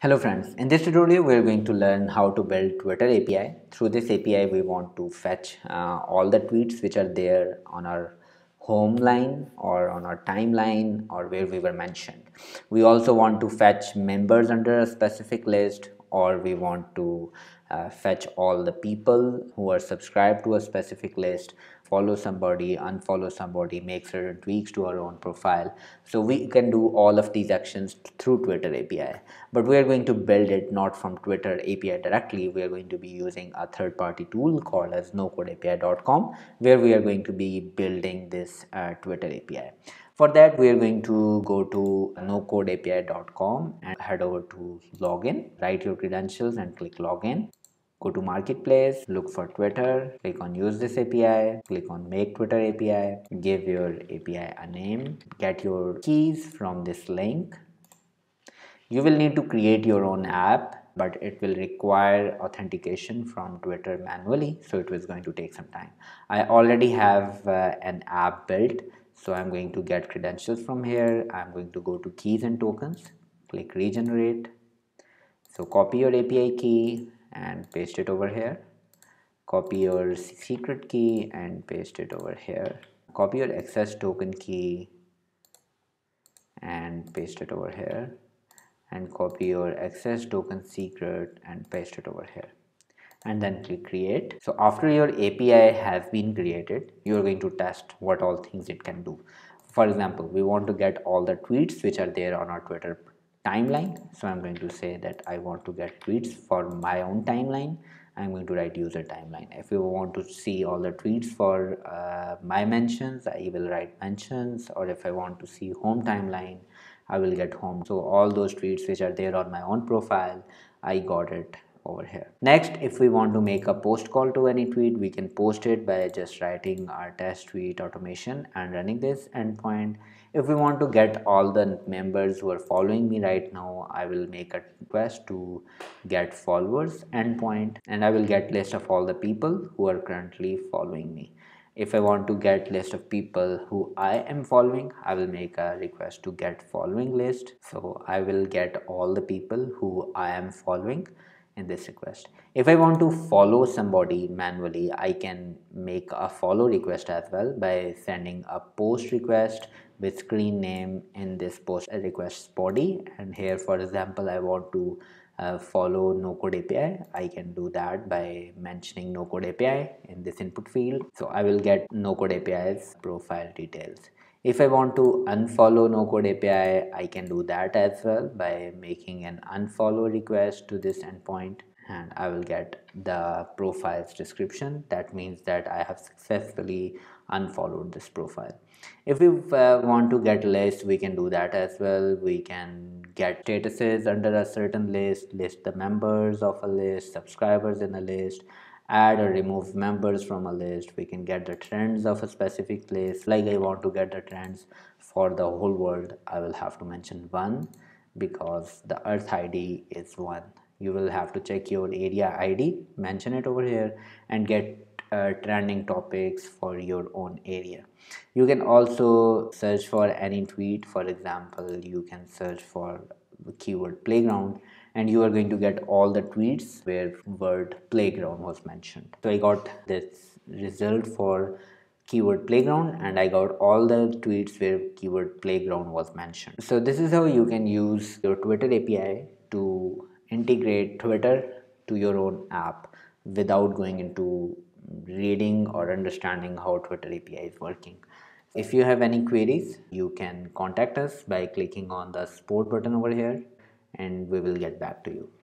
Hello friends, in this tutorial we are going to learn how to build Twitter API. Through this API we want to fetch uh, all the tweets which are there on our home line or on our timeline or where we were mentioned. We also want to fetch members under a specific list or we want to uh, fetch all the people who are subscribed to a specific list follow somebody unfollow somebody make certain tweaks to our own profile. So we can do all of these actions through twitter api but we are going to build it not from twitter api directly. We are going to be using a third party tool called as nocodeapi.com where we are going to be building this uh, twitter api for that we are going to go to nocodeapi.com and head over to login. Write your credentials and click login go to marketplace look for twitter click on use this api click on make twitter api give your api a name get your keys from this link. You will need to create your own app but it will require authentication from twitter manually so it was going to take some time. I already have uh, an app built so i'm going to get credentials from here. I'm going to go to keys and tokens click regenerate. So copy your api key and paste it over here. Copy your secret key and paste it over here. Copy your access token key and paste it over here. And copy your access token secret and paste it over here. And then click create. So after your api has been created you are going to test what all things it can do. For example we want to get all the tweets which are there on our twitter timeline. So i'm going to say that i want to get tweets for my own timeline. I'm going to write user timeline. If you want to see all the tweets for uh, my mentions i will write mentions. Or if i want to see home timeline i will get home. So all those tweets which are there on my own profile i got it over here. Next if we want to make a post call to any tweet we can post it by just writing our test tweet automation and running this endpoint. If we want to get all the members who are following me right now i will make a request to get followers endpoint and i will get list of all the people who are currently following me. If i want to get list of people who i am following i will make a request to get following list. So i will get all the people who i am following in this request. If i want to follow somebody manually i can make a follow request as well by sending a post request with screen name in this post request body. And here for example I want to uh, follow no code API I. Can do that by mentioning no code API in this input field. So I will get no code API's profile details if I want to unfollow no code API I can do that as well by making an unfollow request to this endpoint and I will get the profile's description. That means that I have successfully unfollowed this profile. If we uh, want to get list we can do that as well. We can get statuses under a certain list list the members of a list subscribers in a list add or remove members from a list. We can get the trends of a specific place. Like i want to get the trends for the whole world i will have to mention one because the earth id is one. You will have to check your area id mention it over here and get uh, trending topics for your own area. You can also search for any tweet. For example you can search for the keyword playground and you are going to get all the tweets where word playground was mentioned. So i got this result for keyword playground and i got all the tweets where keyword playground was mentioned. So this is how you can use your twitter api to integrate twitter to your own app without going into reading or understanding how Twitter API is working. If you have any queries, you can contact us by clicking on the support button over here and we will get back to you.